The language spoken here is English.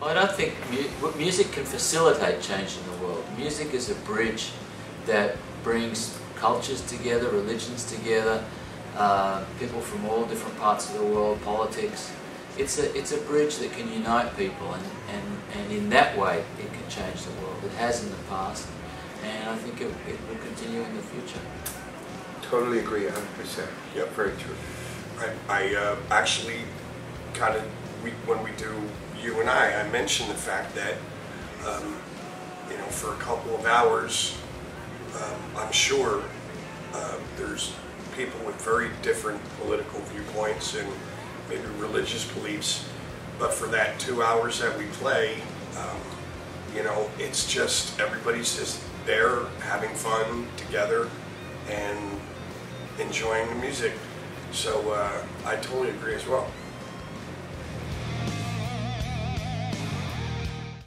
I don't think mu music can facilitate change in the world. Music is a bridge that brings cultures together, religions together, uh, people from all different parts of the world, politics. It's a, it's a bridge that can unite people and, and, and in that way it can change the world. It has in the past and I think it, it will continue in the future. Totally agree, 100%. Yep. Very true. I, I uh, actually kind of, we, when we do you and I, I mentioned the fact that, um, you know, for a couple of hours, um, I'm sure uh, there's people with very different political viewpoints and maybe religious beliefs, but for that two hours that we play, um, you know, it's just everybody's just there having fun together and enjoying the music. So uh, I totally agree as well.